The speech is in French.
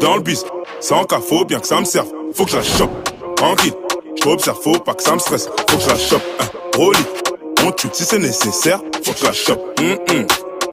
dans le bus, sans cas, faut bien que ça me serve. Faut que je la chope, tranquille. J'observe, faut pas que ça me stresse. Faut que je la chope, hein, rolly. On tue si c'est nécessaire, faut que je la chope. Hum. hum.